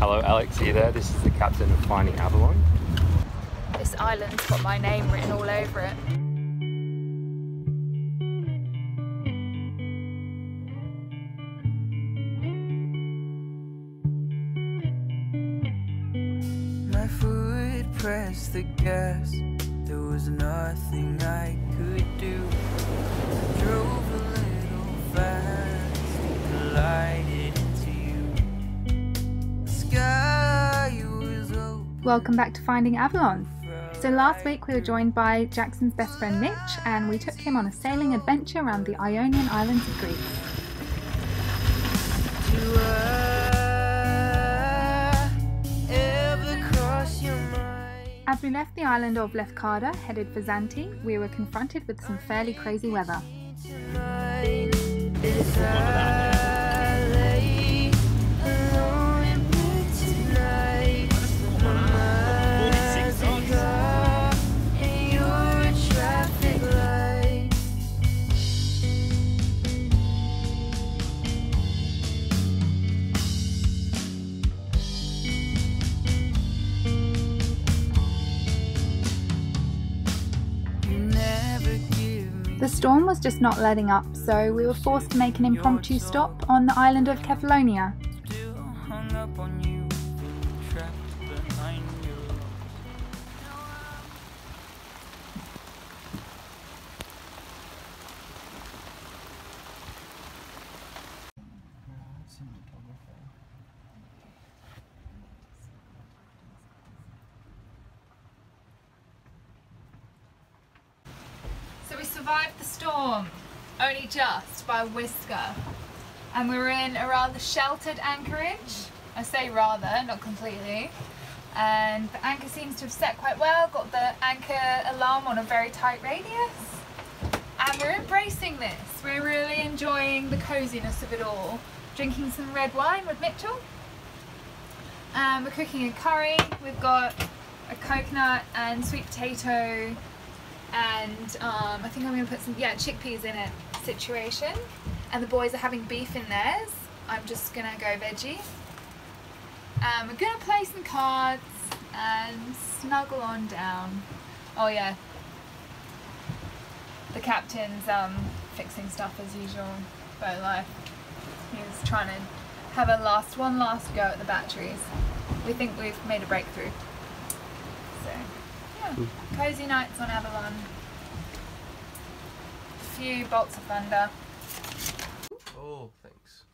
Hello, Alex, are you there? This is the captain of Finding Avalon. This island's got my name written all over it. My foot pressed the gas. There was nothing I could do. I drove a little fast, Welcome back to Finding Avalon. So last week we were joined by Jackson's best friend Mitch and we took him on a sailing adventure around the Ionian islands of Greece. Do I ever cross your mind? As we left the island of Lefkada, headed for Zante, we were confronted with some fairly crazy weather. Storm was just not letting up, so we were forced to make an impromptu stop on the island of Kefalonia. Storm, only just by whisker. And we were in a rather sheltered anchorage. I say rather, not completely. And the anchor seems to have set quite well, got the anchor alarm on a very tight radius. And we're embracing this. We're really enjoying the coziness of it all. Drinking some red wine with Mitchell. Um, we're cooking a curry. We've got a coconut and sweet potato and um, I think I'm going to put some yeah chickpeas in it situation. And the boys are having beef in theirs. I'm just gonna go veggie. Um, we're gonna play some cards and snuggle on down. Oh yeah. The captain's um, fixing stuff as usual boat life he's trying to have a last one last go at the batteries. We think we've made a breakthrough yeah, cozy nights on Avalon. A few bolts of thunder. Oh, thanks.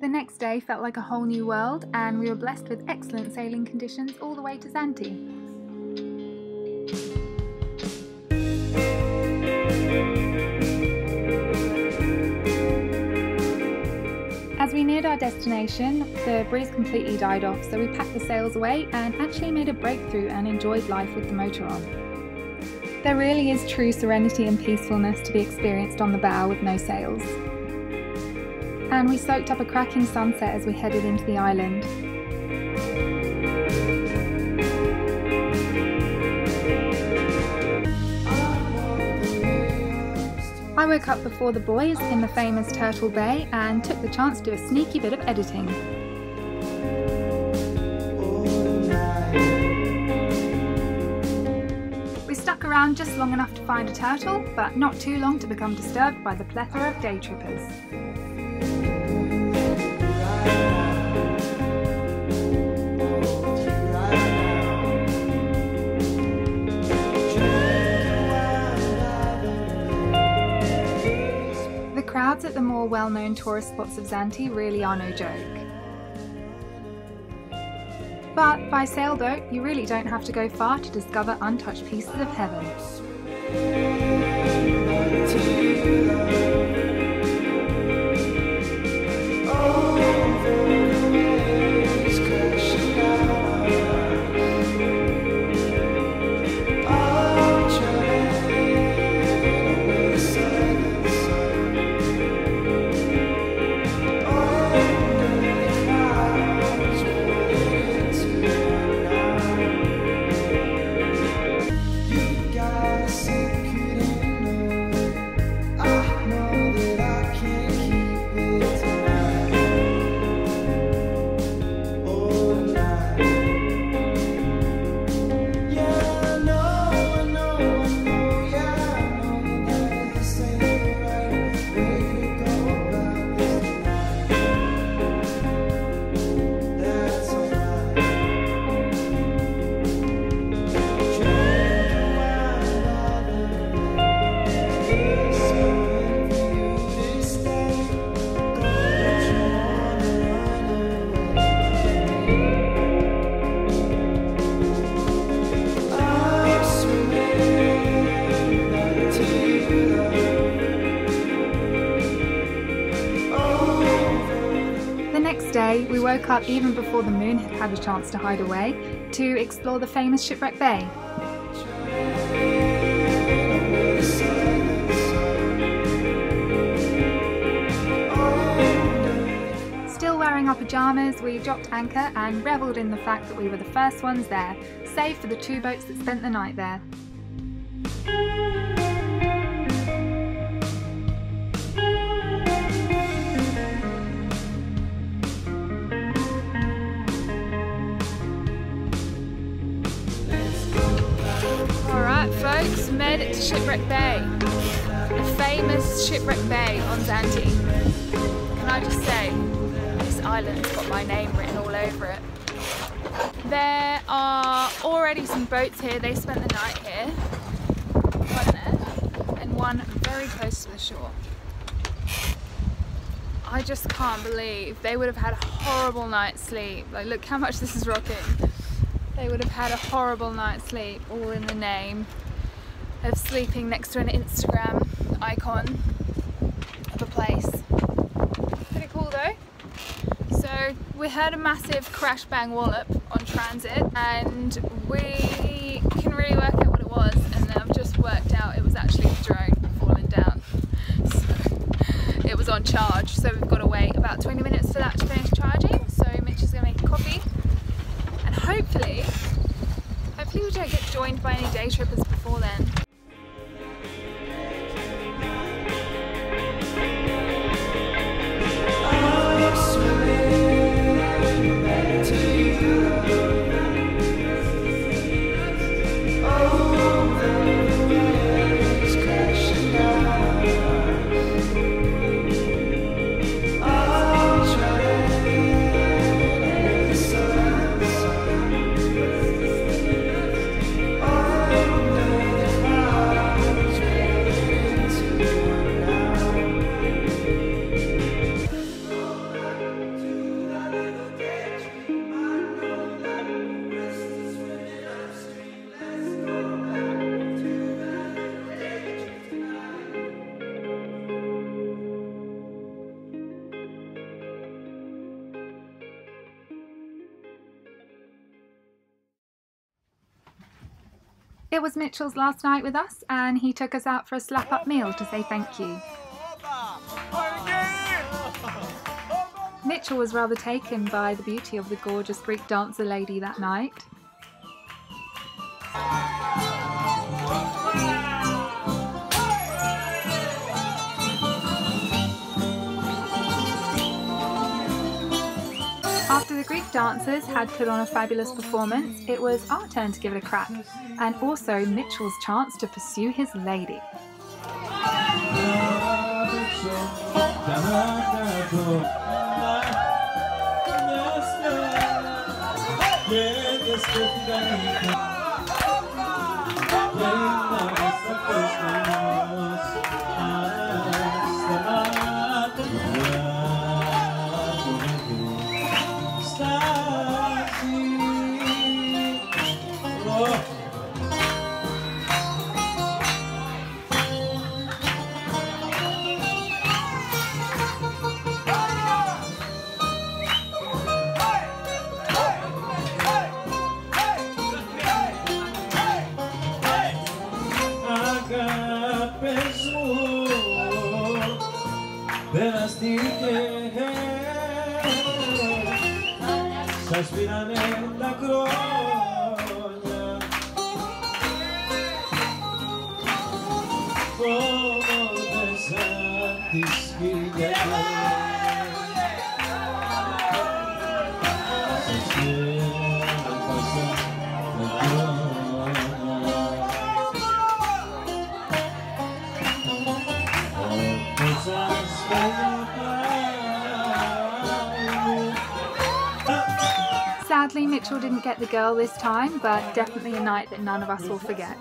The next day felt like a whole new world, and we were blessed with excellent sailing conditions all the way to Zante. Destination, the breeze completely died off, so we packed the sails away and actually made a breakthrough and enjoyed life with the motor on. There really is true serenity and peacefulness to be experienced on the bow with no sails. And we soaked up a cracking sunset as we headed into the island. Woke up before the boys in the famous Turtle Bay and took the chance to do a sneaky bit of editing. We stuck around just long enough to find a turtle, but not too long to become disturbed by the plethora of day trippers. Crowds at the more well known tourist spots of Zante really are no joke. But by sailboat, you really don't have to go far to discover untouched pieces of heaven. Even before the moon had had a chance to hide away to explore the famous Shipwreck Bay. Still wearing our pyjamas, we dropped anchor and revelled in the fact that we were the first ones there, save for the two boats that spent the night there. Made it to Shipwreck Bay. The famous Shipwreck Bay on Zante. Can I just say, this island's got my name written all over it. There are already some boats here, they spent the night here. One there, and one very close to the shore. I just can't believe they would have had a horrible night's sleep. Like look how much this is rocking. They would have had a horrible night's sleep, all in the name of sleeping next to an Instagram icon of a place. Pretty cool though. So we heard a massive crash bang wallop on transit and we can really work out what it was and I've just worked out it was actually a drone falling down. So it was on charge so we've got to wait about 20 minutes for that to finish charging so Mitch is going to make a coffee and hopefully, hopefully we don't get joined by any day trippers It was Mitchell's last night with us and he took us out for a slap up meal to say thank you. Mitchell was rather taken by the beauty of the gorgeous Greek dancer lady that night. The Greek dancers had put on a fabulous performance, it was our turn to give it a crack, and also Mitchell's chance to pursue his lady. περαστήκε Sadly, Mitchell didn't get the girl this time, but definitely a night that none of us will forget.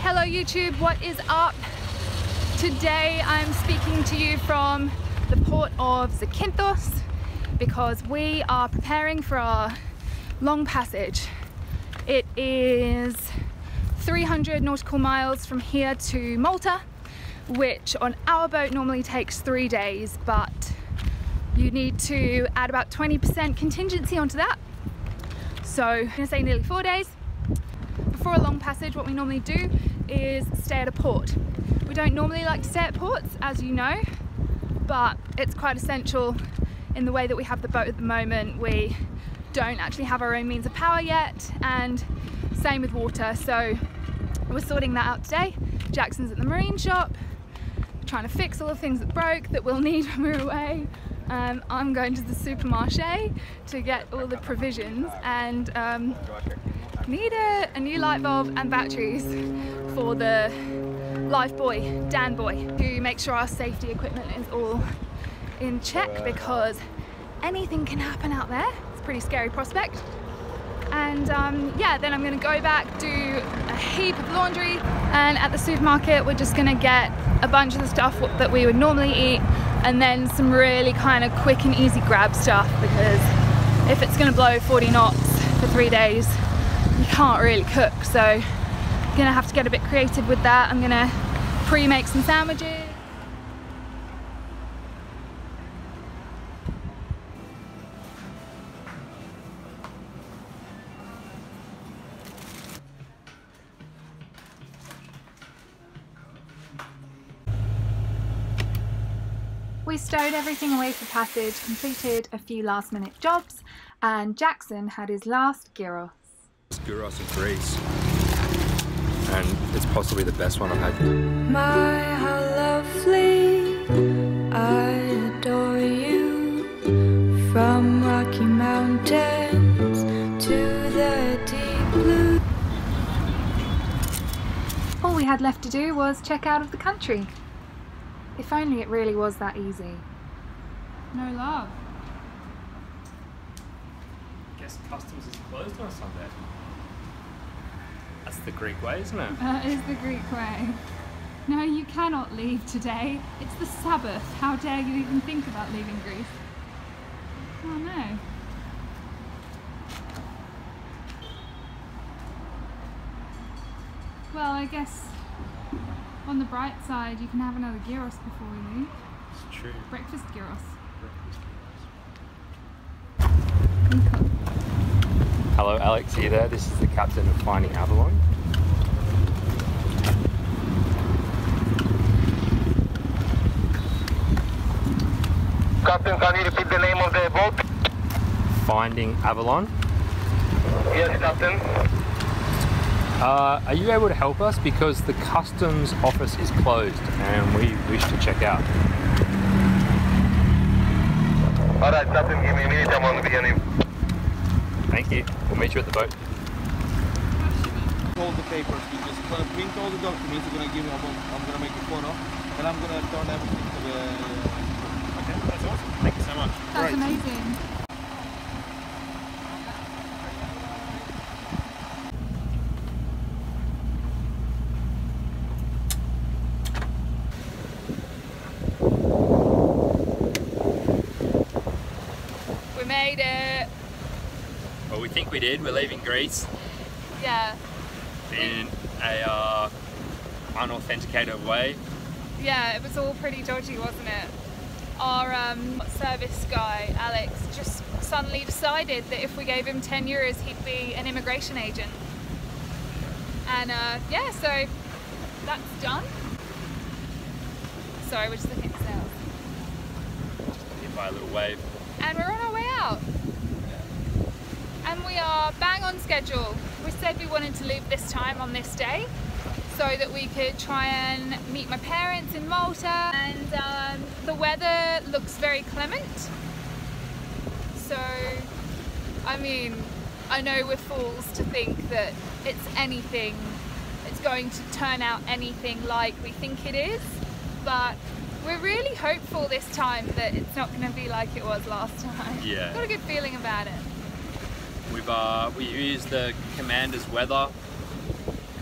Hello YouTube, what is up? Today I'm speaking to you from the port of Zakynthos because we are preparing for our Long Passage. It is 300 nautical miles from here to Malta, which on our boat normally takes three days, but you need to add about 20% contingency onto that. So I'm gonna say nearly four days. Before a long passage, what we normally do is stay at a port. We don't normally like to stay at ports, as you know, but it's quite essential in the way that we have the boat at the moment. We don't actually have our own means of power yet, and same with water. So we're sorting that out today. Jackson's at the marine shop, trying to fix all the things that broke that we'll need when we're away. Um, I'm going to the supermarché to get all the provisions and um, need a, a new light bulb and batteries for the life buoy, Dan buoy, to make sure our safety equipment is all in check because anything can happen out there. A pretty scary prospect. And um, yeah, then I'm gonna go back, do a heap of laundry, and at the supermarket, we're just gonna get a bunch of the stuff that we would normally eat, and then some really kind of quick and easy grab stuff because if it's gonna blow 40 knots for three days, you can't really cook. So I'm gonna have to get a bit creative with that. I'm gonna pre-make some sandwiches. We stowed everything away for passage, completed a few last minute jobs, and Jackson had his last gyros. Gyros of Greece. And it's possibly the best one I've had. My, how lovely, I adore you. From Rocky Mountains to the deep blue. All we had left to do was check out of the country. If only it really was that easy. No love. Guess customs is closed on Sunday. That's the Greek way, isn't it? That is the Greek way. No, you cannot leave today. It's the Sabbath. How dare you even think about leaving Greece? Oh no. Well, I guess on the bright side, you can have another gyros before we leave. It's true. Breakfast gyros. Hello, Alex here there. This is the captain of Finding Avalon. Captain, can you repeat the name of the boat? Finding Avalon. Yes, Captain. Uh, are you able to help us? Because the customs office is closed and we wish to check out. All right, Captain, give me a minute. I'm on the beginning. Thank you. We'll meet you at the boat. all the papers. We just gonna print all the documents. You're gonna give me. I'm gonna, I'm gonna make a photo, and I'm gonna turn everything to the. Okay, that's awesome. Thank you so much. That's amazing. We made it. Well, we think we did. We're leaving Greece Yeah. in a uh, unauthenticated way. Yeah, it was all pretty dodgy, wasn't it? Our um, service guy, Alex, just suddenly decided that if we gave him 10 euros, he'd be an immigration agent. And uh, yeah, so that's done. Sorry, we're just looking at sails. Hit by a little wave. And we're on our way out. And we are bang on schedule. We said we wanted to leave this time on this day so that we could try and meet my parents in Malta. And um, the weather looks very clement. So, I mean, I know we're fools to think that it's anything, it's going to turn out anything like we think it is, but we're really hopeful this time that it's not going to be like it was last time. Yeah. Got a good feeling about it. We've uh, we used the Commander's Weather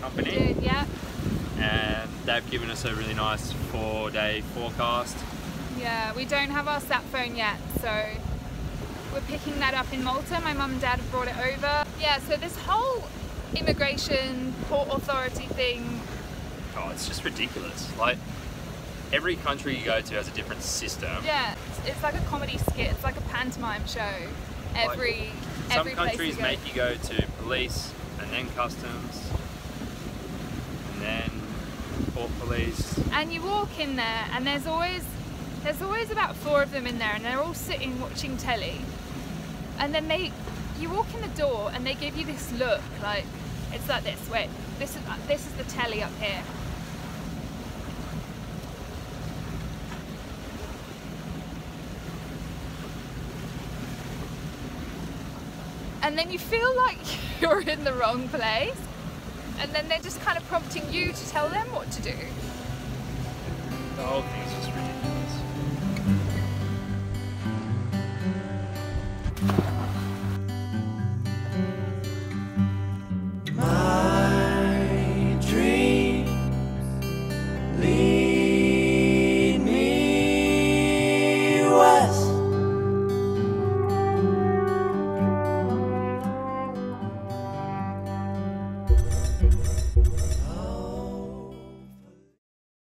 company, Dude, yeah, and they've given us a really nice four-day forecast. yeah. We don't have our sat phone yet, so we're picking that up in Malta. My mum and dad have brought it over. Yeah, so this whole immigration port authority thing, Oh, it's just ridiculous. Like every country you go to has a different system. yeah, it's, it's like a comedy skit. It's like a pantomime show. Every Some every place countries you make you go to police and then customs and then port police. and you walk in there and there's always there's always about four of them in there and they're all sitting watching telly. And then they you walk in the door and they give you this look like it's like this wait this is this is the telly up here and then you feel like you're in the wrong place and then they're just kind of prompting you to tell them what to do. The whole just ridiculous.